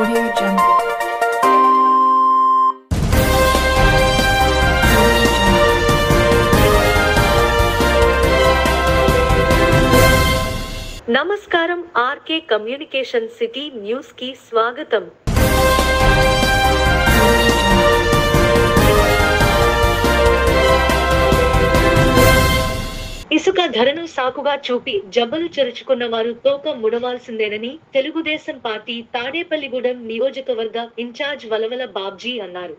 Audio Jungle. Audio Jungle. నమస్కారం RK communication city news కి స్వాగతం ఇసుక ధరను సాకుగా చూపి జబ్బలు చెరుచుకున్న వారు తోక ముడవాల్సిందేనని తెలుగుదేశం పార్టీ తాడేపల్లిగూడెం నియోజకవర్గ ఇన్ఛార్జ్ వలవల బాబ్జీ అన్నారు.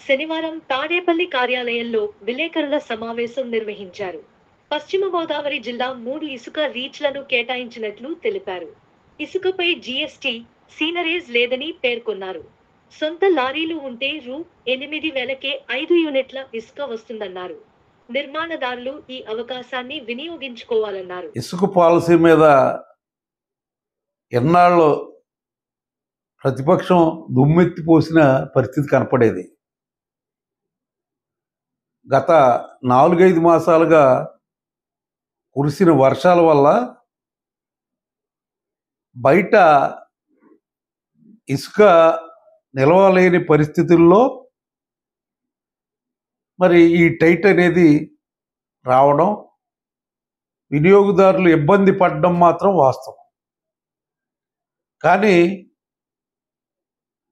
శనివారం తాడేపల్లి కార్యాలయంలో విలేకరుల సమావేశం నిర్వహించారు. పశ్చిమ గోదావరి జిల్లా మూడు ఇసుక రీచ్లను కేటాయించినట్లు తెలిపారు. ఇసుకపై జీఎస్టీ సీనరేజ్ లేదని పేర్కొన్నారు. సొంత లారీలు ఉంటే రూ. ఎనిమిది వేలకే ఐదు యూనిట్ల ఇసుక వస్తుందన్నారు. నిర్మాణదారులు ఈ అవకాశాన్ని వినియోగించుకోవాలన్నారు. ఇసుక పాలసీ మీద ఎన్నాళ్ళు ప్రతిపక్షం దుమ్మెత్తి పోసిన పరిస్థితి కనపడేది. గత నాలుగైదు మాసాలుగా కురిసిన వర్షాల వల్ల బయట ఇసుక నిలవలేని పరిస్థితుల్లో మరి ఈ టైట్ అనేది రావడం వినియోగదారులు ఇబ్బంది పడడం మాత్రం వాస్తవం. కానీ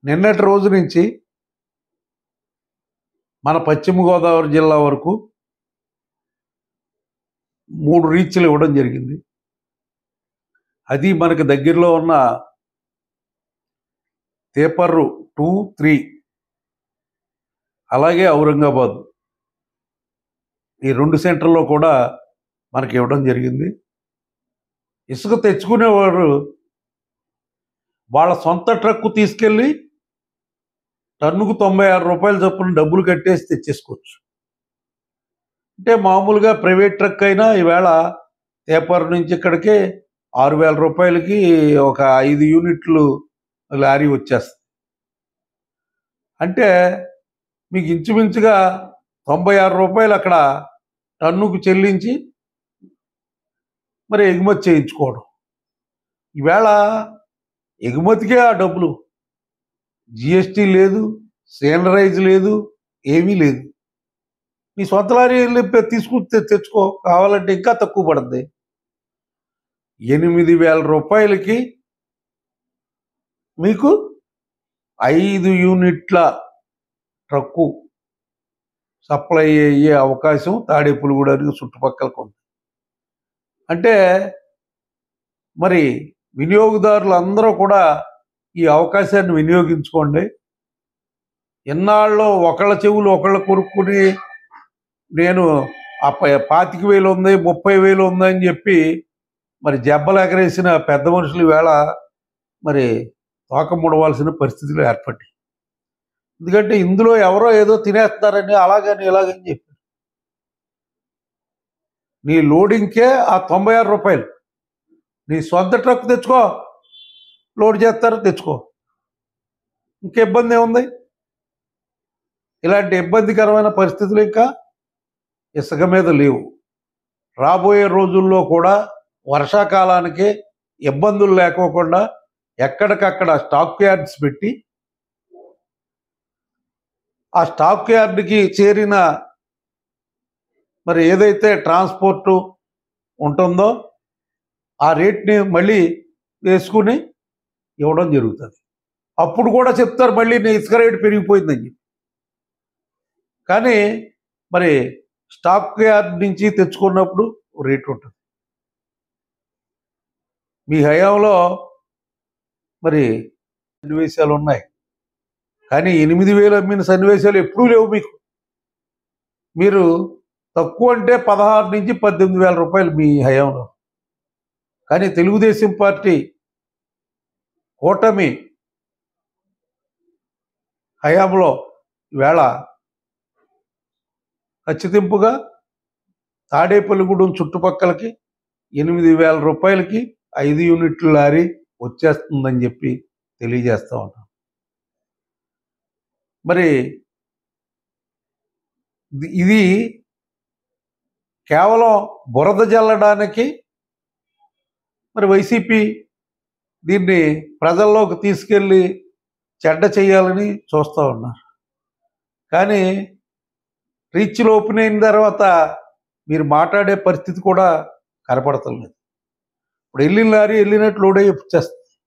నిన్నటి రోజు నుంచి మన పశ్చిమ గోదావరి జిల్లా వరకు మూడు రీచ్లు ఇవ్వడం జరిగింది. అది మనకు దగ్గరలో ఉన్న తేపర్రు టూ త్రీ అలాగే ఔరంగాబాద్. ఈ రెండు సెంటర్లో కూడా మనకి ఇవ్వడం జరిగింది. ఇసుక తెచ్చుకునేవారు వాళ్ళ సొంత ట్రక్కు తీసుకెళ్ళి టన్నుకు తొంభై ఆరు రూపాయల చొప్పున డబ్బులు కట్టేసి తెచ్చేసుకోవచ్చు. అంటే మామూలుగా ప్రైవేట్ ట్రక్ అయినా ఈవేళ పేపర్ నుంచి ఇక్కడికి ఆరు వేల రూపాయలకి ఒక ఐదు యూనిట్లు లారీ వచ్చేస్తుంది. అంటే మీకు ఇంచుమించుగా తొంభై ఆరు రూపాయలు అక్కడ టన్నుకు చెల్లించి మరి ఎగుమతి చేయించుకోవడం. ఈవేళ ఎగుమతికే ఆ డబ్బులు. జిఎస్టీ లేదు సేనరైజ్ లేదు ఏమీ లేదు. మీ సొంత లారీ వెళ్ళి తెచ్చుకో కావాలంటే ఇంకా తక్కువ పడుతుంది ఎనిమిది వేల రూపాయలకి మీకు ఐదు యూనిట్ల ట్రక్కు సప్లై అయ్యే అవకాశం తాడేపులుగూడానికి చుట్టుపక్కలకు ఉంది అంటే మరి వినియోగదారులు అందరూ కూడా ఈ అవకాశాన్ని వినియోగించుకోండి. ఎన్నాళ్ళు ఒకళ్ళ చెవులు ఒకళ్ళ కొరుక్కుని నేను ఆ పాతిక వేలు ఉంది ముప్పై వేలు ఉంది అని చెప్పి మరి జబ్బలు ఎగరేసిన పెద్ద మనుషులు వేళ మరి తోక ముడవలసిన పరిస్థితులు ఏర్పడ్డాయి. ఎందుకంటే ఇందులో ఎవరో ఏదో తినేస్తున్నారని అలాగని ఇలాగని చెప్పి నీ లోడింగ్కే ఆ తొంభై ఆరు రూపాయలు. నీ సొంత ట్రక్ తెచ్చుకో లోడ్ చేస్తారు తెచ్చుకో. ఇంక ఇబ్బంది ఏముంది? ఇలాంటి ఇబ్బందికరమైన పరిస్థితులు ఇంకా ఇసుక మీద లేవు. రాబోయే రోజుల్లో కూడా వర్షాకాలానికి ఇబ్బందులు లేకోకుండా ఎక్కడికక్కడ స్టాక్ యార్డ్స్ పెట్టి ఆ స్టాక్ యార్డ్కి చేరిన మరి ఏదైతే ట్రాన్స్పోర్టు ఉంటుందో ఆ రేట్ని మళ్ళీ వేసుకుని ఇవ్వడం జరుగుతుంది. అప్పుడు కూడా చెప్తారు మళ్ళీ నీ ఇసుక రేటు పెరిగిపోయిందని. చెప్పి కానీ మరి స్టాక్ యార్డ్ నుంచి తెచ్చుకున్నప్పుడు ఓ రేటు ఉంటుంది. మీ హయాంలో మరి సన్నివేశాలు ఉన్నాయి. కానీ ఎనిమిది వేలు అమ్మిన సన్నివేశాలు ఎప్పుడూ లేవు మీకు. మీరు తక్కువ అంటే పదహారు నుంచి పద్దెనిమిది వేల రూపాయలు మీ హయాంలో. కానీ తెలుగుదేశం పార్టీ కూటమి హయాంలో వేళ ఖచ్చితింపుగా తాడేపల్లిగూడెం చుట్టుపక్కలకి ఎనిమిది వేల రూపాయలకి ఐదు యూనిట్ల లారీ వచ్చేస్తుందని చెప్పి తెలియజేస్తా ఉంటాం మరి ఇది- కేవలం బురద జల్లడానికి మరి వైసీపీ దీన్ని ప్రజల్లోకి తీసుకెళ్ళి చెడ్డ చేయాలని చూస్తూ ఉన్నారు. కానీ రీచ్లు ఓపెన్ అయిన తర్వాత మీరు మాట్లాడే పరిస్థితి కూడా కనపడతలేదు. ఇప్పుడు వెళ్ళిన లారీ వెళ్ళినట్లు లోడే చేస్తుంది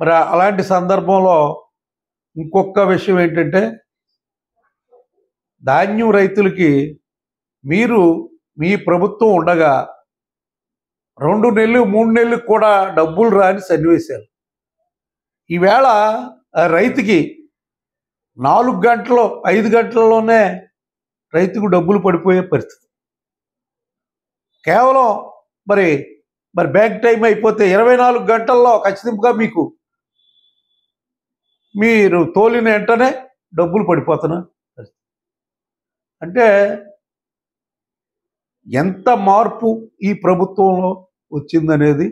మరి అలాంటి సందర్భంలో ఇంకొక విషయం ఏంటంటే ధాన్యం రైతులకి మీరు మీ ప్రభుత్వం ఉండగా రెండు నెలలు మూడు నెలలు కూడా డబ్బులు రాని సన్నివేశాలు. ఈవేళ రైతుకి నాలుగు గంటలు ఐదు గంటల్లోనే రైతుకు డబ్బులు పడిపోయే పరిస్థితి. కేవలం మరి మరి బ్యాంక్ టైం అయిపోతే ఇరవై నాలుగు గంటల్లో ఖచ్చితంగా మీకు మీరు తోలిన వెంటనే డబ్బులు పడిపోతున్నా. అంటే ఎంత మార్పు ఈ ప్రభుత్వంలో వచ్చిందనేది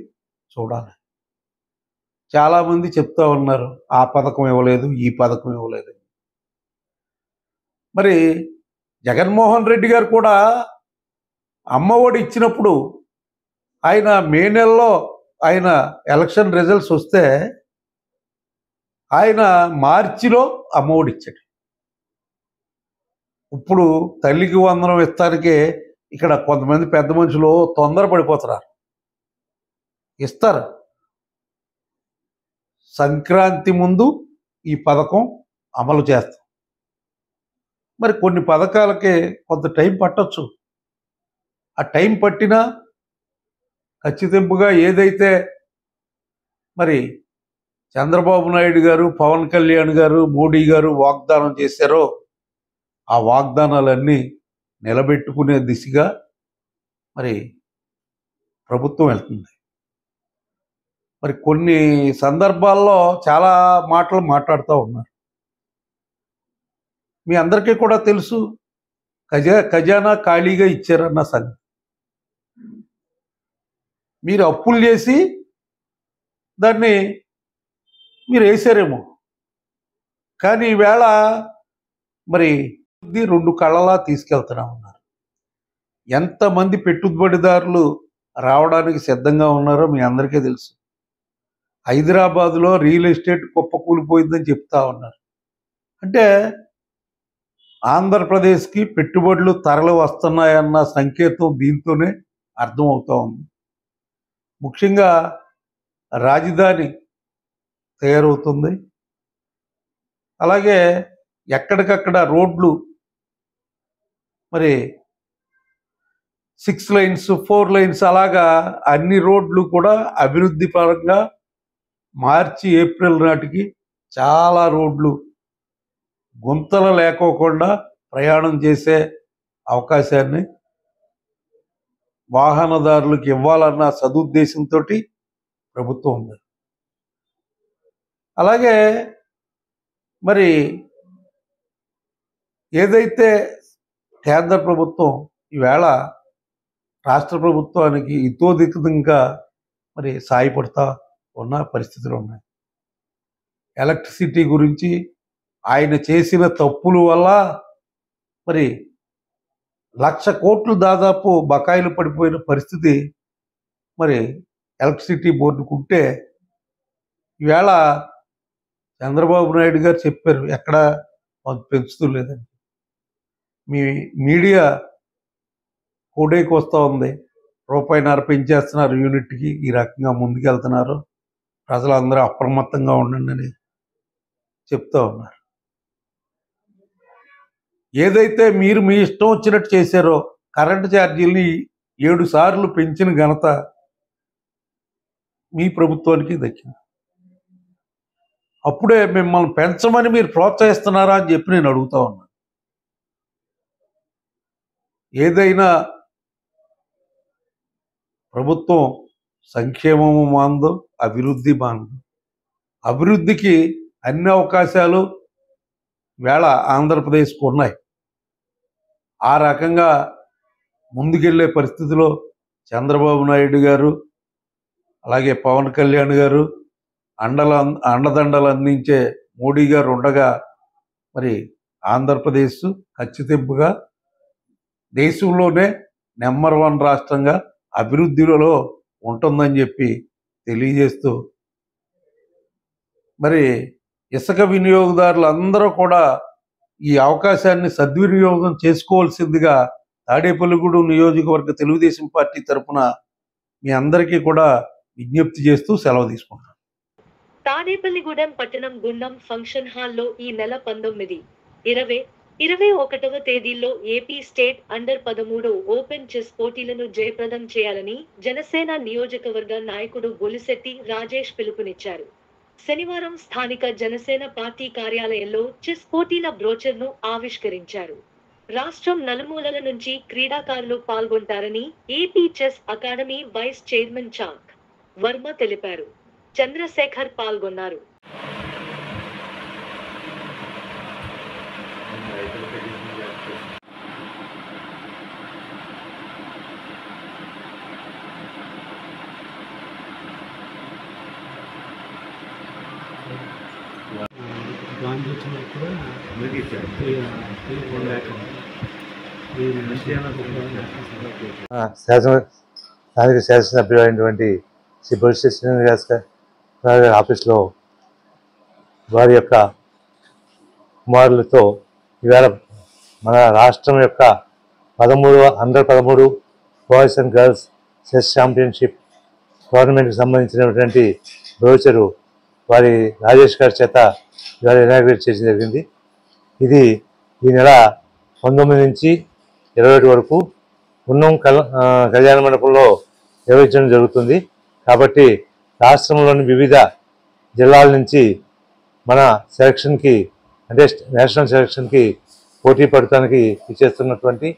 చూడాలి. చాలామంది చెప్తా ఉన్నారు ఆ పథకం ఇవ్వలేదు ఈ పథకం ఇవ్వలేదు. మరి జగన్మోహన్ రెడ్డి గారు కూడా అమ్మఒడి ఇచ్చినప్పుడు ఆయన మే నెలలో ఆయన ఎలక్షన్ రిజల్ట్స్ వస్తే ఆయన మార్చిలో అమ్మఒడి ఇచ్చాడు ఇప్పుడు తల్లికి వందనం ఇస్తానికే ఇక్కడ కొంతమంది పెద్ద మనుషులు తొందరపడిపోతున్నారు. ఇస్తారు. సంక్రాంతి ముందు ఈ పథకం అమలు చేస్తాం. మరి కొన్ని పథకాలకే కొంత టైం పట్టచ్చు. ఆ టైం పట్టినా ఖచ్చితింపుగా ఏదైతే మరి చంద్రబాబు నాయుడు గారు పవన్ కళ్యాణ్ గారు మోడీ గారు వాగ్దానం చేశారో ఆ వాగ్దానాలన్నీ నిలబెట్టుకునే దిశగా మరి ప్రభుత్వం వెళ్తుంది. మరి కొన్ని సందర్భాల్లో చాలా మాటలు మాట్లాడుతూ ఉన్నారు. మీ అందరికీ కూడా తెలుసు ఖజా ఖజానా ఖాళీగా ఇచ్చారన్న సంగతి. మీరు అప్పులు చేసి దాన్ని మీరు వేసారేమో. కానీ ఈవేళ మరి రెండు కళ్ళలా తీసుకెళ్తున్నా ఉన్నారు. ఎంతమంది పెట్టుబడిదారులు రావడానికి సిద్ధంగా ఉన్నారో మీ అందరికీ తెలుసు. హైదరాబాదులో రియల్ ఎస్టేట్ కుప్పకూలిపోయిందని చెప్తా ఉన్నారు. అంటే ఆంధ్రప్రదేశ్కి పెట్టుబడులు తరలి వస్తున్నాయన్న సంకేతం దీంతోనే అర్థమవుతూ ఉంది. ముఖ్యంగా రాజధాని తయారవుతుంది. అలాగే ఎక్కడికక్కడ రోడ్లు మరి సిక్స్ లైన్స్ ఫోర్ లైన్స్ అలాగా అన్ని రోడ్లు కూడా అభివృద్ధి పరంగా మార్చి ఏప్రిల్ నాటికి చాలా రోడ్లు గుంతలు లేకోకుండా ప్రయాణం చేసే అవకాశాన్ని వాహనదారులకు ఇవ్వాలన్న సదుద్దేశంతో ప్రభుత్వం ఉంది. అలాగే మరి ఏదైతే కేంద్ర ప్రభుత్వం ఈవేళ రాష్ట్ర ప్రభుత్వానికి ఇతోధికంగా మరి సాయపడతా ఉన్న పరిస్థితులు ఉన్నాయి. ఎలక్ట్రిసిటీ గురించి ఆయన చేసిన తప్పుల వల్ల మరి లక్ష కోట్లు దాదాపు బకాయిలు పడిపోయిన పరిస్థితి మరి ఎలక్ట్రిసిటీ బోర్డుకుంటే ఈవేళ చంద్రబాబు నాయుడు గారు చెప్పారు ఎక్కడ మాకు పెంచుతూ లేదని. మీ మీడియా కోడేకి వస్తూ ఉంది రూపాయిన్నర పెంచేస్తున్నారు యూనిట్కి ఈ రకంగా ముందుకెళ్తున్నారు ప్రజలందరూ అప్రమత్తంగా ఉండండి అని చెప్తా ఉన్నారు. ఏదైతే మీరు మీ ఇష్టం వచ్చినట్టు చేశారో కరెంటు ఛార్జీలని ఏడు సార్లు పెంచిన ఘనత మీ ప్రభుత్వానికి దక్కింది. అప్పుడే మిమ్మల్ని పెంచమని మీరు ప్రోత్సహిస్తున్నారా అని చెప్పి నేను అడుగుతా ఉన్నాను ఏదైనా ప్రభుత్వం సంక్షేమము మాందో అభివృద్ధి మాందో అభివృద్ధికి అన్ని అవకాశాలు వేళ ఆంధ్రప్రదేశ్కు ఉన్నాయి. ఆ రకంగా ముందుకెళ్ళే పరిస్థితిలో చంద్రబాబు నాయుడు గారు అలాగే పవన్ కళ్యాణ్ గారు అండల అండదండలు అందించే మోడీ గారు ఉండగా మరి ఆంధ్రప్రదేశ్ ఖచ్చితంగా దేశంలోనే నెంబర్ వన్ రాష్ట్రంగా అభివృద్ధిలో ఉంటుందని చెప్పి తెలియజేస్తూ మరి ఇసుక వినియోగదారులు అందరూ కూడా ఈ అవకాశాన్ని సద్వినియోగం చేసుకోవాల్సిందిగా తాడేపల్లిగూడెం నియోజకవర్గ తెలుగుదేశం పార్టీ తరపున మీ అందరికీ కూడా విజ్ఞప్తి చేస్తూ సెలవు తీసుకుంటాను తాడేపల్లిగూడెం పట్టణం గుండం ఫంక్షన్ హాల్లో ఈ నెల పంతొమ్మిది. ఇరవై ఇరవై ఒకటవ తేదీల్లో ఏపీ స్టేట్ అండర్ పదమూడు ఓపెన్ చెస్ పోటీలను జయప్రదం చేయాలని జనసేన నియోజకవర్గ నాయకుడు బొలిశెట్టి రాజేష్ పిలుపునిచ్చారు. శనివారం స్థానిక జనసేన పార్టీ కార్యాలయంలో చెస్ పోటీల బ్రోచర్ను ఆవిష్కరించారు. రాష్ట్రం నలుమూలల నుంచి క్రీడాకారులు పాల్గొంటారని AP chess academy vice chairman chalk Varma తెలిపారు. చంద్రశేఖర్ పాల్గొన్నారు. గాంధీ వచ్చినా కూడా ఆ, శాసన స్థానిక శాసనసభ్యులైనటువంటి శ్రీ బొలిశెట్టి శ్రీనివాస్ గారు ఆఫీస్లో వారి యొక్క కుమారులతో ఇవాళ మన రాష్ట్రం యొక్క పదమూడు అండర్ పదమూడు boys and girls chess championship టోర్నమెంట్కి సంబంధించినటువంటి బ్రోచరు వారి రాజేష్ గారి చేత ఇవాళ ఇనాగ్రేట్ చేయడం జరిగింది. ఇది ఈ నెల పంతొమ్మిది నుంచి ఇరవై ఒకటి వరకు ఉన్నం కల్ కళ్యాణ మండపంలో నిర్వహించడం జరుగుతుంది. కాబట్టి రాష్ట్రంలోని వివిధ జిల్లాల నుంచి మన సెలక్షన్కి అంటే నేషనల్ సెలక్షన్కి పోటీ పడటానికి ఇచ్చేస్తున్నటువంటి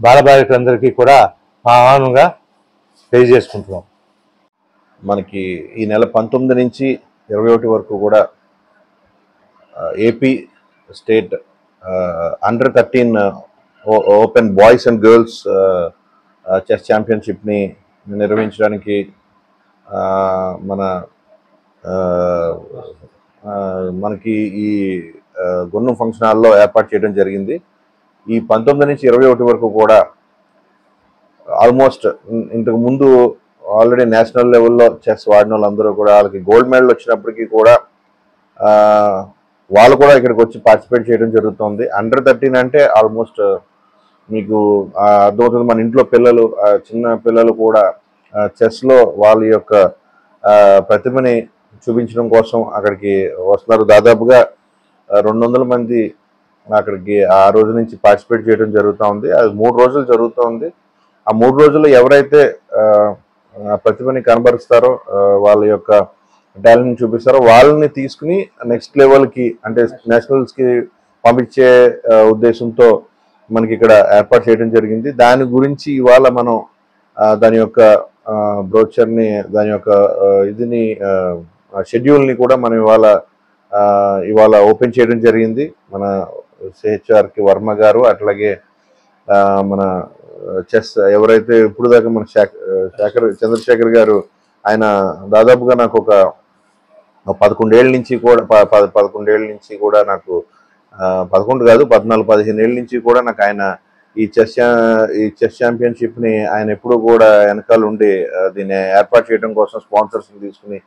బాలబాలికలందరికీ కూడా మా ఆహ్వానంగా తెలియజేసుకుంటున్నాం. మనకి ఈ నెల పంతొమ్మిది నుంచి ఇరవై ఒకటి వరకు కూడా AP state under thirteen open boys and girls chess ఛాంపియన్షిప్ని నిర్వహించడానికి మన మనకి ఈ గున్నం ఫంక్షన్ హాల్లో ఏర్పాటు చేయడం జరిగింది. ఈ పంతొమ్మిది నుంచి ఇరవై ఒకటి వరకు కూడా ఆల్మోస్ట్ ఇంతకు ముందు ఆల్రెడీ నేషనల్ లెవెల్లో చెస్ వాడిన వాళ్ళందరూ కూడా వాళ్ళకి గోల్డ్ మెడల్ వచ్చినప్పటికీ కూడా వాళ్ళు కూడా ఇక్కడికి వచ్చి పార్టిసిపేట్ చేయడం జరుగుతుంది. అండర్ థర్టీన్ అంటే ఆల్మోస్ట్ మీకు అర్థమవుతుంది మన ఇంట్లో పిల్లలు చిన్న పిల్లలు కూడా చెస్లో వాళ్ళ యొక్క ప్రతిభని చూపించడం కోసం అక్కడికి వస్తున్నారు. దాదాపుగా రెండు వందల మంది అక్కడికి ఆ రోజు నుంచి పార్టిసిపేట్ చేయడం జరుగుతూ ఉంది. అది మూడు రోజులు జరుగుతూ ఉంది. ఆ మూడు రోజుల్లో ఎవరైతే ప్రతిభని కనబరుస్తారో వాళ్ళ యొక్క టాలెంట్ చూపిస్తారో వాళ్ళని తీసుకుని నెక్స్ట్ లెవెల్కి అంటే నేషనల్స్కి పంపించే ఉద్దేశంతో మనకి ఇక్కడ ఏర్పాటు చేయడం జరిగింది. దాని గురించి ఇవాళ మనం దాని యొక్క బ్రోచర్ని దాని యొక్క ఇదిని షెడ్యూల్ని కూడా మనం ఇవాళ ఇవాళ ఓపెన్ చేయడం జరిగింది. మన సిహెచ్ఆర్కి వర్మ గారు అట్లాగే మన చెస్ ఎవరైతే ఇప్పుడు దాకా మన శేఖర్ చంద్రశేఖర్ గారు ఆయన దాదాపుగా నాకు ఒక పదకొండేళ్ళ నుంచి కూడా ప- పద- పదకొండేళ్ళ నుంచి కూడా నాకు పదకొండు కాదు పద్నాలుగు పదిహేను ఏళ్ళ నుంచి కూడా నాకు ఆయన ఈ చెస్ ఈ చెస్ ఛాంపియన్షిప్ని ఆయన ఎప్పుడూ కూడా వెనకాల ఉండి దీన్ని ఏర్పాటు చేయడం కోసం స్పాన్సర్స్ తీసుకుని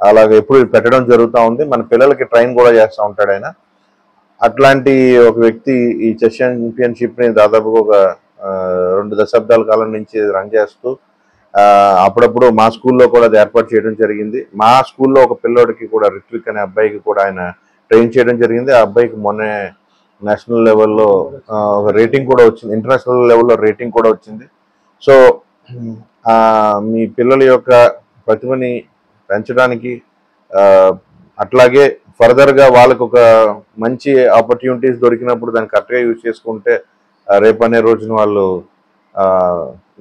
అలాగే ఎప్పుడు పెట్టడం జరుగుతూ ఉంది. మన పిల్లలకి ట్రైన్ కూడా చేస్తూ ఉంటాడు ఆయన. అట్లాంటి ఒక వ్యక్తి ఈ చెస్ ఛాంపియన్షిప్ని దాదాపుగా ఒక రెండు దశాబ్దాల కాలం నుంచి రన్ చేస్తూ అప్పుడప్పుడు మా స్కూల్లో కూడా అది ఏర్పాటు చేయడం జరిగింది. మా స్కూల్లో ఒక పిల్లోడికి కూడా రిత్విక్ అనే అబ్బాయికి కూడా ఆయన ట్రైన్ చేయడం జరిగింది. ఆ అబ్బాయికి మొన్నే నేషనల్ లెవెల్లో ఒక రేటింగ్ కూడా వచ్చింది. ఇంటర్నేషనల్ లెవెల్లో రేటింగ్ కూడా వచ్చింది. సో మీ పిల్లల యొక్క ప్రతిభని పెంచడానికి అట్లాగే ఫర్దర్గా వాళ్ళకు ఒక మంచి ఆపర్చునిటీస్ దొరికినప్పుడు దాన్ని కరెక్ట్గా యూజ్ చేసుకుంటే రేపనే రోజున వాళ్ళు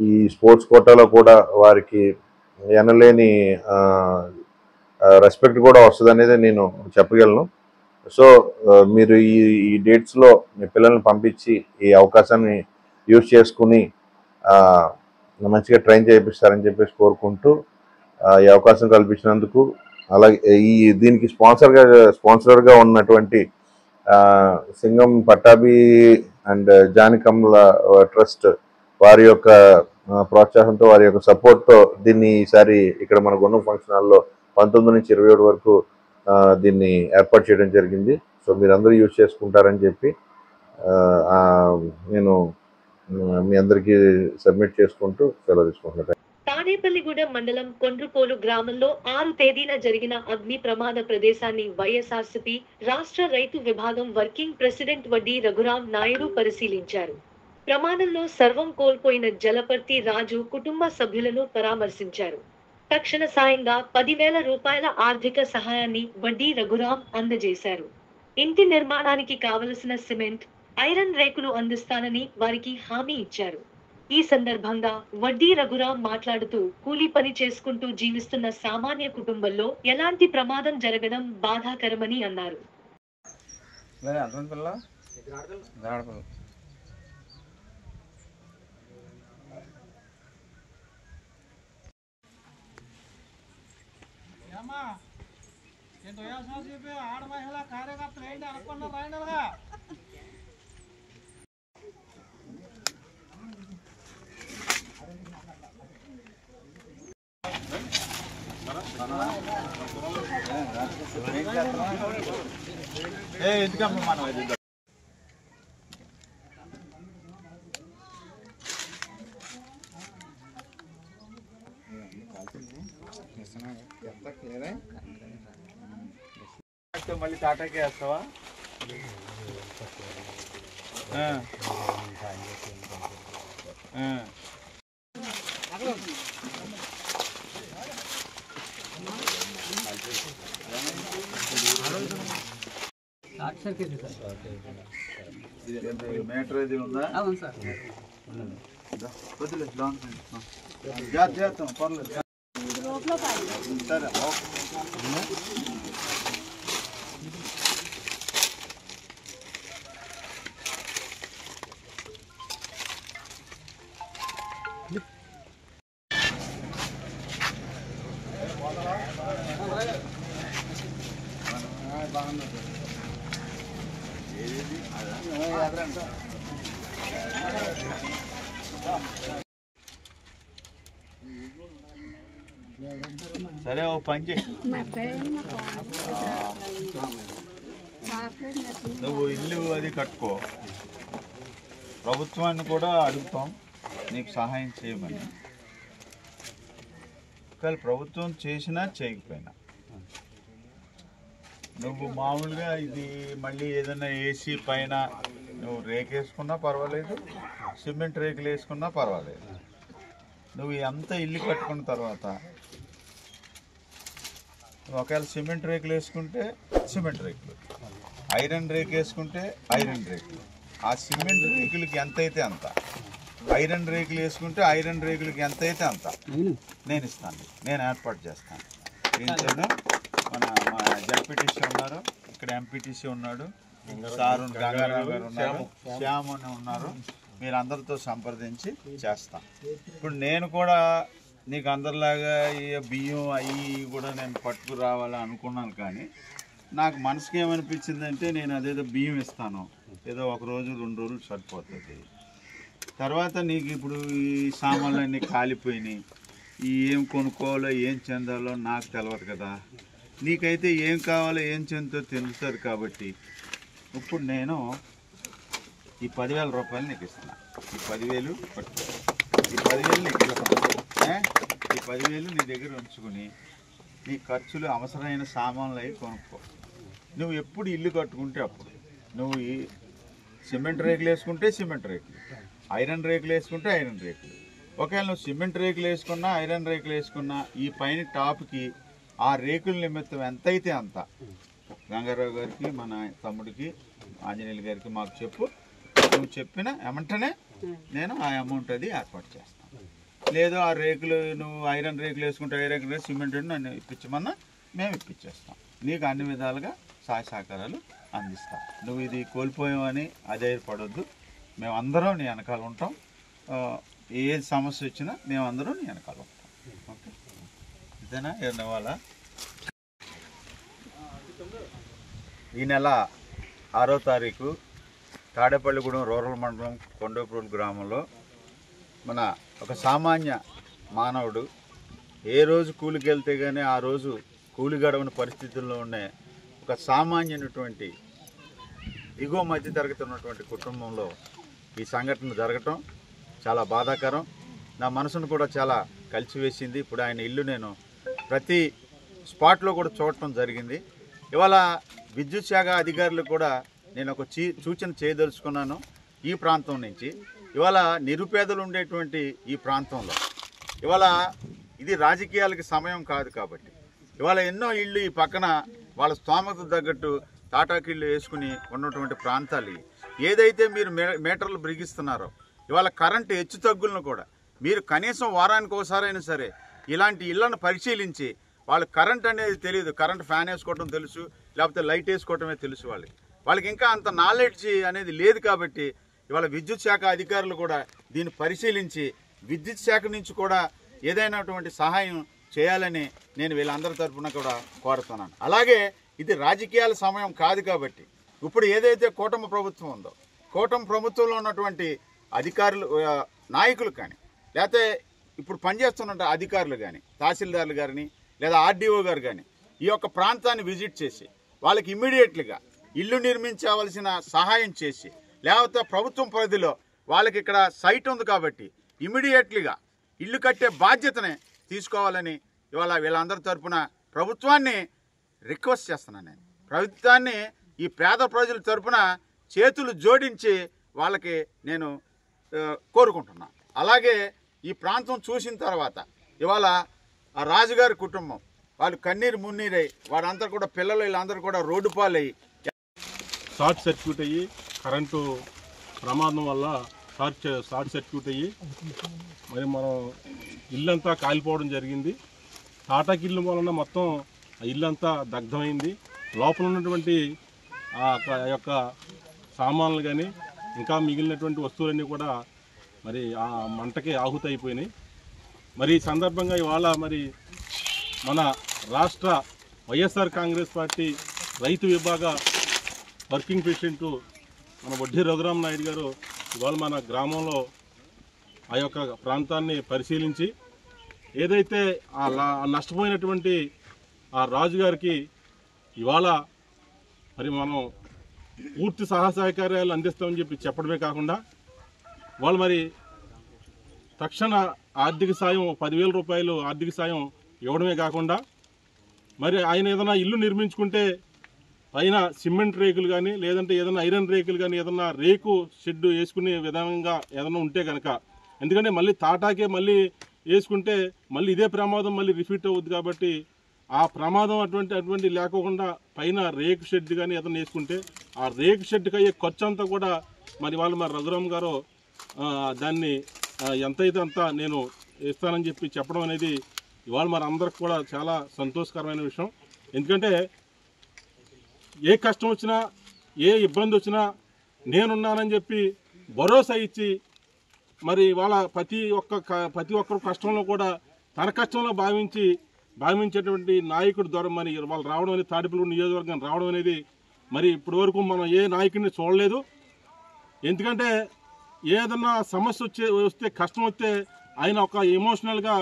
ఈ స్పోర్ట్స్ కోటాలో కూడా వారికి ఎనలేని రెస్పెక్ట్ కూడా వస్తుంది అనేది నేను చెప్పగలను. సో మీరు ఈ ఈ డేట్స్లో మీ పిల్లల్ని పంపించి ఈ అవకాశాన్ని యూజ్ చేసుకుని మంచిగా ట్రైన్ చేయిస్తారని చెప్పేసి కోరుకుంటూ ఈ అవకాశం కల్పించినందుకు అలాగే ఈ దీనికి స్పాన్సర్గా స్పాన్సర్గా ఉన్నటువంటి సింగం పట్టాభి అండ్ జానికమ్ల ట్రస్ట్ వారి యొక్క ప్రోత్సాహంతో వారి యొక్క సపోర్ట్తో దీన్ని ఈసారి ఇక్కడ మన ఉన్న ఫంక్షన్ హాల్లో పంతొమ్మిది నుంచి ఇరవై ఏడు వరకు దీన్ని ఏర్పాటు చేయడం జరిగింది. సో మీరందరూ యూజ్ చేసుకుంటారని చెప్పి నేను మీ అందరికీ సబ్మిట్ చేసుకుంటూ సెలవు తీసుకుంటున్నాను. తాడేపల్లిగూడెం మండలం కొండ్రుపోలు గ్రామంలో ఆరు తేదీన జరిగిన అగ్ని ప్రమాద ప్రదేశాన్ని వైఎస్ఆర్సిపి రాష్ట్ర రైతు విభాగం వర్కింగ్ ప్రెసిడెంట్ వడ్డీ రఘురాం నాయుడు పరిశీలించారు. ప్రమాదంలో సర్వం కోల్పోయిన జలపర్తి రాజు కుటుంబ సభ్యులను పరామర్శించారు. తక్షణ సాయంగా పదివేల రూపాయల ఆర్థిక సహాయాన్ని వడ్డీ రఘురాం అందజేశారు. ఇంటి నిర్మాణానికి కావలసిన సిమెంట్ ఐరన్ రేకులు అందిస్తానని వారికి హామీ ఇచ్చారు. ఈ సందర్భంగా వడ్డీ రఘురాం మాట్లాడుతూ కూలీ పని చేసుకుంటూ జీవిస్తున్న సామాన్య కుటుంబంలో ఎలాంటి ప్రమాదం జరగడం బాధాకరమని అన్నారు. అర్థం పిల్ల ఆడపిల్ల ఆడ మహిళ కార్యకర్తలు ఏంటి? అనుకున్నారు ఏ ఎందుకమ్మా మనం ఇది మళ్ళీ టాటాకే వేస్తావా ఆ. ఆ. ఇది మీటర్ ఇది ఉందా అవును సార్ వదిలే లోన్ జాగ్రత్త చేస్తాం పర్లేదు సరే ఓకే సరే ఓ పని చేయి నువ్వు ఇల్లు అది కట్టుకో. ప్రభుత్వాన్ని కూడా అడుగుతాం. నీకు సహాయం చేయమని. కానీ ప్రభుత్వం చేసినా చేయకపోయినా. నువ్వు మామూలుగా ఇది మళ్ళీ ఏదైనా ఏసీ పైన నువ్వు రేకు వేసుకున్నా పర్వాలేదు. సిమెంట్ రేకులు వేసుకున్నా పర్వాలేదు. నువ్వు ఎంత ఇల్లు కట్టుకున్న తర్వాత ఒకవేళ సిమెంట్ రేకులు వేసుకుంటే సిమెంట్ రేకులు. ఐరన్ రేక్ వేసుకుంటే ఐరన్ రేకులు. ఆ సిమెంట్ రేకులకి ఎంత అయితే అంత? ఐరన్ రేకులు వేసుకుంటే ఐరన్ రేకులకి ఎంత అయితే అంత నేను ఇస్తాను. నేను ఏర్పాటు చేస్తాను. దీంతోనే మన మా జడ్పీటీసీ ఉన్నారు ఇక్కడ ఎంపీటీసీ ఉన్నాడు సార్ గంగారావు గారు ఉన్నారు శ్యామ్ అని ఉన్నారు. మీరు అందరితో సంప్రదించి చేస్తాం ఇప్పుడు నేను కూడా నీకు అందరిలాగా ఈ బియ్యం అవి కూడా నేను పట్టుకుని రావాలని అనుకున్నాను కానీ నాకు మనసుకి ఏమనిపించిందంటే నేను అదేదో బియ్యం ఇస్తాను. ఏదో ఒక రోజు రెండు రోజులు సరిపోతుంది. తర్వాత నీకు ఇప్పుడు ఈ సామాన్లన్నీ కాలిపోయినాయి. ఈ ఏం కొనుక్కోవాలో ఏం చెందాలో నాకు తెలియదు కదా. నీకైతే ఏం కావాలో ఏం చెందో తెలుస్తారు కాబట్టి ఇప్పుడు నేను ఈ పదివేల రూపాయలు నీకు ఇస్తున్నా. ఈ పదివేలు పట్టుకో. ఈ పదివేలు నీకు ఇస్తాను ఈ పదివేలు నీ దగ్గర ఉంచుకుని నీ ఖర్చులు అవసరమైన సామాన్లు అవి కొనుక్కో. నువ్వు ఎప్పుడు ఇల్లు కట్టుకుంటే అప్పుడు. నువ్వు ఈ సిమెంట్ రేకులు వేసుకుంటే సిమెంట్ రేకులు. ఐరన్ రేకులు వేసుకుంటే ఐరన్ రేకులు. ఒకవేళ నువ్వు సిమెంట్ రేకులు వేసుకున్నా ఐరన్ రేకులు వేసుకున్నా ఈ పైన టాప్కి ఆ రేకుల నిమిత్తం ఎంతైతే అంత. గంగారావు గారికి మన తమ్ముడికి ఆంజనేయులు గారికి మాకు చెప్పు. నువ్వు చెప్పిన వెంటనే నేను ఆ అమౌంట్ అది ఏర్పాటు చేస్తాను లేదు ఆ రేకులు నువ్వు ఐరన్ రేకులు వేసుకుంటే ఐరన్ రేకు సిమెంట్ నన్ను ఇప్పించమన్నా మేము ఇప్పించేస్తాం. నీకు అన్ని విధాలుగా సహాయ సహకారాలు అందిస్తాం. నువ్వు ఇది కోల్పోయావని అధైర్యపడొద్దు మేమందరం నీ వెనకాల ఉంటాం. ఏ సమస్య వచ్చినా మేమందరం నీ వెనకాల ఉంటాం. ఓకే? ఇదేనా? ఏమన్నా ఈ నెల ఆరో తారీఖు తాడేపల్లిగూడెం రూరల్ మండలం కొండపూరు గ్రామంలో మన ఒక సామాన్య మానవుడు ఏ రోజు కూలికి వెళ్తే కానీ ఆ రోజు కూలి గడవని పరిస్థితుల్లో ఉండే ఒక సామాన్యమైనటువంటి దిగువ మధ్య తరగతి ఉన్నటువంటి కుటుంబంలో ఈ సంఘటన జరగటం చాలా బాధాకరం. నా మనసును కూడా చాలా కలిసివేసింది. ఇప్పుడు ఆయన ఇల్లు నేను ప్రతి స్పాట్లో కూడా చూడటం జరిగింది. ఇవాళ విద్యుత్ శాఖ అధికారులు కూడా నేను ఒక చీ సూచన చేయదలుచుకున్నాను ఈ ప్రాంతం నుంచి. ఇవాళ నిరుపేదలు ఉండేటువంటి ఈ ప్రాంతంలో ఇవాళ ఇది రాజకీయాలకి సమయం కాదు కాబట్టి ఇవాళ ఎన్నో ఇళ్ళు ఈ పక్కన వాళ్ళ స్తోమత తగ్గట్టు తాటాకిళ్ళు వేసుకుని ఉన్నటువంటి ప్రాంతాలు ఏదైతే మీరు మీటర్లు బిగిస్తున్నారో ఇవాళ కరెంటు హెచ్చు తగ్గులను కూడా మీరు కనీసం వారానికి ఒకసారైనా సరే ఇలాంటి ఇళ్ళను పరిశీలించి వాళ్ళు కరెంట్ అనేది తెలియదు. కరెంట్ ఫ్యాన్ వేసుకోవడం తెలుసు లేకపోతే లైట్ వేసుకోవటమే తెలుసు వాళ్ళకి. వాళ్ళకి ఇంకా అంత నాలెడ్జ్ అనేది లేదు కాబట్టి ఇవాళ విద్యుత్ శాఖ అధికారులు కూడా దీన్ని పరిశీలించి విద్యుత్ శాఖ నుంచి కూడా ఏదైనటువంటి సహాయం చేయాలని నేను వీళ్ళందరి తరఫున కూడా కోరుతున్నాను. అలాగే ఇది రాజకీయాల సమయం కాదు కాబట్టి ఇప్పుడు ఏదైతే కూటమి ప్రభుత్వం ఉందో కూటమి ప్రభుత్వంలో ఉన్నటువంటి అధికారులు నాయకులు కానీ లేకపోతే ఇప్పుడు పనిచేస్తున్న అధికారులు కానీ తహసీల్దార్లు గారిని లేదా ఆర్డీఓ గారు కానీ ఈ యొక్క ప్రాంతాన్ని విజిట్ చేసి వాళ్ళకి ఇమ్మీడియట్లీగా ఇల్లు నిర్మించవలసిన సహాయం చేసి లేకపోతే ప్రభుత్వం పరిధిలో వాళ్ళకి ఇక్కడ సైట్ ఉంది కాబట్టి ఇమీడియట్లీగా ఇల్లు కట్టే బాధ్యతని తీసుకోవాలని ఇవాళ వీళ్ళందరి తరఫున ప్రభుత్వాన్ని రిక్వెస్ట్ చేస్తున్నాను నేను. ప్రభుత్వాన్ని ఈ పేద ప్రజల తరపున చేతులు జోడించి వాళ్ళకి నేను కోరుకుంటున్నాను అలాగే ఈ ప్రాంతం చూసిన తర్వాత ఇవాళ ఆ రాజుగారి కుటుంబం వాళ్ళు కన్నీరు మున్నీరై వారందరూ కూడా పిల్లలు వీళ్ళందరూ కూడా రోడ్డు పాలయ్యి షార్ట్ సర్క్యూట్ అయ్యి కరెంటు ప్రమాదం వల్ల షార్ట్ షార్ట్ సర్క్యూట్ అయ్యి మరి మనం ఇల్లంతా కాలిపోవడం జరిగింది. టాటా ఇల్లు వలన మొత్తం ఆ ఇల్లంతా దగ్ధమైంది. లోపల ఉన్నటువంటి ఆ యొక్క- ఆ యొక్క సామాన్లు కానీ ఇంకా మిగిలినటువంటి వస్తువులన్నీ కూడా మరి ఆ మంటకి ఆహుతి అయిపోయినాయి మరి ఈ సందర్భంగా ఇవాళ మరి మన రాష్ట్ర వైఎస్ఆర్ కాంగ్రెస్ పార్టీ రైతు విభాగ వర్కింగ్ ప్రెసిడెంట్ మన వడ్డీ రఘురామ్ నాయుడు గారు ఇవాళ మన గ్రామంలో ఆ యొక్క ప్రాంతాన్ని పరిశీలించి ఏదైతే ఆ లా- నష్టపోయినటువంటి ఆ రాజుగారికి ఇవాళ మరి మనం పూర్తి సహాయ సహకార్యాలు అందిస్తామని చెప్పి చెప్పడమే కాకుండా వాళ్ళు మరి తక్షణ ఆర్థిక సాయం పదివేల రూపాయలు ఆర్థిక సాయం ఇవ్వడమే కాకుండా మరి ఆయన ఏదైనా ఇల్లు నిర్మించుకుంటే పైన సిమెంట్ రేకులు కానీ లేదంటే ఏదైనా ఐరన్ రేకులు కానీ ఏదైనా రేకు షెడ్ వేసుకునే విధంగా ఏదైనా ఉంటే కనుక ఎందుకంటే మళ్ళీ తాటాకే మళ్ళీ వేసుకుంటే మళ్ళీ ఇదే ప్రమాదం మళ్ళీ రిపీట్ అవుద్ది కాబట్టి ఆ ప్రమాదం అటువంటి అటువంటి లేకోకుండా పైన రేకు షెడ్ కానీ ఏదైనా వేసుకుంటే ఆ రేకు షెడ్కి అయ్యే ఖర్చు అంతా కూడా మరి వాళ్ళు మరి రఘురామ్ గారు దాన్ని ఎంతైతే అంత నేను ఇస్తానని చెప్పి చెప్పడం అనేది ఇవాళ మరి అందరికి కూడా చాలా సంతోషకరమైన విషయం. ఎందుకంటే ఏ కష్టం వచ్చినా ఏ ఇబ్బంది వచ్చినా నేనున్నానని చెప్పి భరోసా ఇచ్చి మరి వాళ్ళ ప్రతి ఒక్క ప్రతి ఒక్కరు కష్టంలో కూడా తన కష్టంలో భావించి భావించేటువంటి నాయకుడు ద్వారా మరి వాళ్ళు రావడం అనేది తాడిపల్లి నియోజకవర్గం రావడం అనేది మరి ఇప్పటి వరకు మనం ఏ నాయకుడిని చూడలేదు. ఎందుకంటే ఏదన్నా సమస్య వచ్చే వస్తే కష్టం వస్తే ఆయన ఒక ఎమోషనల్గా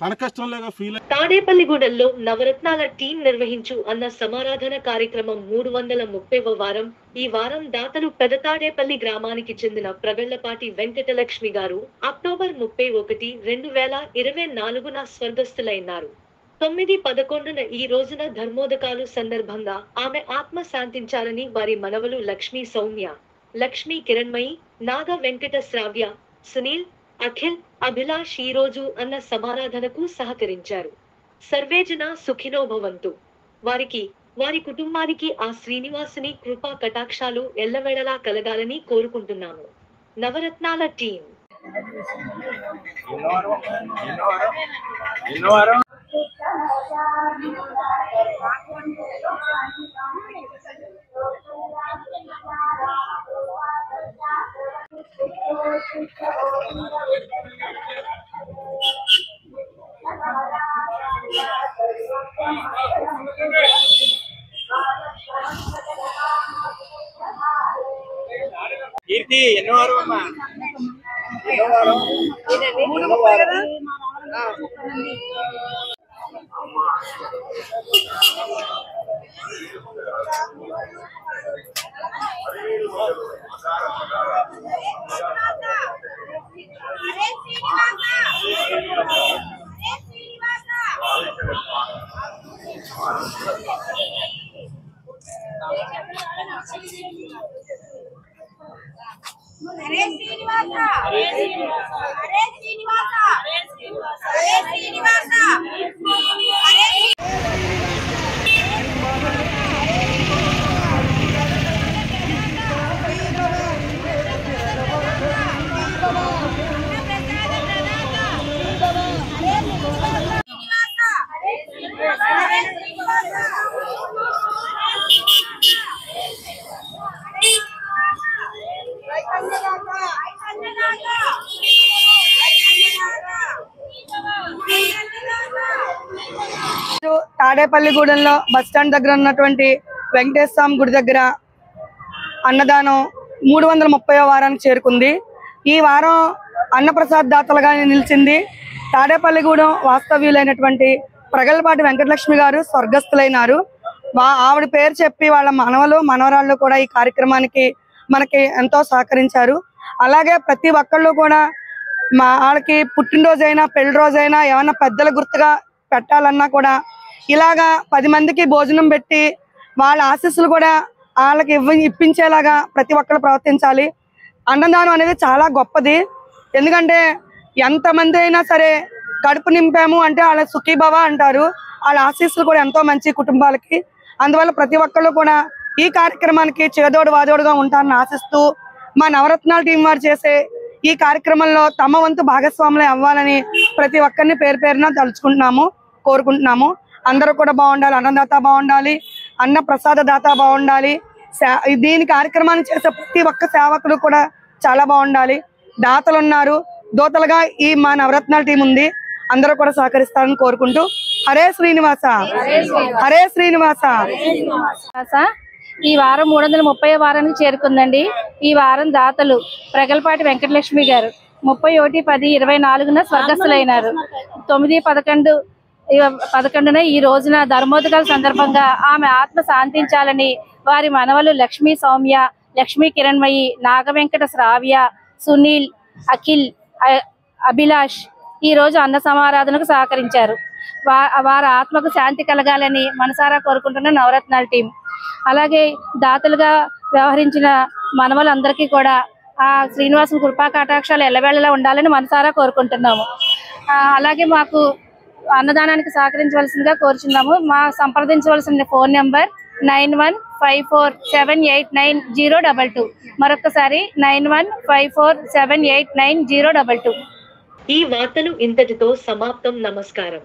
తన కష్టంలాగా ఫీల్ తాడేపల్లిగూడెల్లో నవరత్నాల టీం నిర్వహించు అన్న సమారాధన కార్యక్రమం మూడు వందల ముప్పైవ వారం. ఈ వారం దాతలు పెదతాడేపల్లి గ్రామానికి చెందిన ప్రగళ్ళపాటి వెంకటలక్ష్మి గారు అక్టోబర్ ముప్పై ఒకటి రెండు వేల ఇరవై నాలుగున స్వర్గస్థులైనారు. తొమ్మిది పదకొండున ఈ రోజున ధర్మోదకాలు సందర్భంగా ఆమె ఆత్మ శాంతించాలని వారి మనవలు లక్ష్మీ సౌమ్య లక్ష్మీ కిరణ్మయి నాగ వెంకట శ్రావ్య సునీల్ అఖిల్ అభిలాష్ ఈ రోజు అన్న సమారాధనకు సహకరించారు. సర్వేజన సుఖినో భవంతు. వారికి వారి కుటుంబానికి ఆ శ్రీనివాసుని కృపా కటాక్షాలు ఎల్లవేళలా కలగాలని కోరుకుంటున్నాము. నవరత్నాల టీం. కీర్తి ఎన్నో వారం అమ్మా. ఎన్నో వారం హరే శ్రీనివాస హరే శ్రీనివాస హరే శ్రీనివాస హరే శ్రీనివాస హరే శ్రీనివాస హరే తాడేపల్లిగూడెంలో బస్ స్టాండ్ దగ్గర ఉన్నటువంటి వెంకటేశ్వర స్వామి గుడి దగ్గర అన్నదానం మూడు వందల ముప్పై వారానికి చేరుకుంది. ఈ వారం అన్నప్రసాద్ దాతలుగా నిలిచింది. తాడేపల్లిగూడెం వాస్తవ్యులైనటువంటి ప్రగల్పాటి వెంకటలక్ష్మి గారు స్వర్గస్థులైనారు. వా ఆవిడ పేరు చెప్పి వాళ్ళ మనవలు మనవరాళ్ళు కూడా ఈ కార్యక్రమానికి మనకి ఎంతో సహకరించారు. అలాగే ప్రతి ఒక్కళ్ళు కూడా మా వాళ్ళకి పుట్టినరోజైనా పెళ్ళి రోజైనా ఏమైనా పెద్దల గుర్తుగా పెట్టాలన్నా కూడా ఇలాగా పది మందికి భోజనం పెట్టి వాళ్ళ ఆశీస్సులు కూడా వాళ్ళకి ఇవ్వ ఇప్పించేలాగా ప్రతి ఒక్కరు ప్రవర్తించాలి. అన్నదానం అనేది చాలా గొప్పది. ఎందుకంటే ఎంతమంది అయినా సరే కడుపు నింపాము అంటే వాళ్ళ సుఖీభవ అంటారు. వాళ్ళ ఆశీస్సులు కూడా ఎంతో మంచి కుటుంబాలకి. అందువల్ల ప్రతి ఒక్కళ్ళు కూడా ఈ కార్యక్రమానికి చేదోడు వాదోడుగా ఉంటారని ఆశిస్తూ మా నవరత్నాల టీం వారు చేసే ఈ కార్యక్రమంలో తమ వంతు భాగస్వాములు అవ్వాలని ప్రతి ఒక్కరిని పేరు పేరున తలుచుకుంటున్నాము కోరుకుంటున్నాము. అందరూ కూడా బాగుండాలి అన్నదాత బాగుండాలి అన్న ప్రసాద దాత బాగుండాలి. దీని కార్యక్రమాన్ని చేసే ప్రతి ఒక్క సేవకులు కూడా చాలా బాగుండాలి. దాతలు ఉన్నారు. దోతలుగా ఈ మా నవరత్నాల టీం ఉంది. అందరూ కూడా సహకరిస్తారని కోరుకుంటూ హరే శ్రీనివాస. హరే శ్రీనివాస. ఈ వారం మూడు వందల ముప్పై వారానికి చేరుకుందండి. ఈ వారం దాతలు ప్రగల్పాటి వెంకటలక్ష్మి గారు ముప్పై ఒకటి పది ఇరవై నాలుగున స్వర్గస్థులైనారు. తొమ్మిది పదకొండు పదకొండున ఈ రోజున ధర్మోదకాల సందర్భంగా ఆమె ఆత్మ శాంతించాలని వారి మనవలు లక్ష్మీ సౌమ్య లక్ష్మీ కిరణ్మయి నాగవెంకట శ్రావ్య సునీల్ అఖిల్ అభిలాష్ ఈ రోజు అన్న సమారాధనకు సహకరించారు. వారి ఆత్మకు శాంతి కలగాలని మనసారా కోరుకుంటున్న నవరత్నాల టీం. అలాగే దాతలుగా వ్యవహరించిన మనవలందరికీ కూడా ఆ శ్రీనివాసుని కృపా కటాక్షాలు ఎల్లవేళలా ఉండాలని మనసారా కోరుకుంటున్నాము. అలాగే మాకు అన్నదానానికి సహకరించవలసిందిగా కోరుచున్నాము. మా సంప్రదించవలసిన phone number nine one five four seven eight nine zero double two. మరొకసారి nine one five four seven eight nine zero double two. ఈ వార్తలు ఇంతటితో సమాప్తం. నమస్కారం.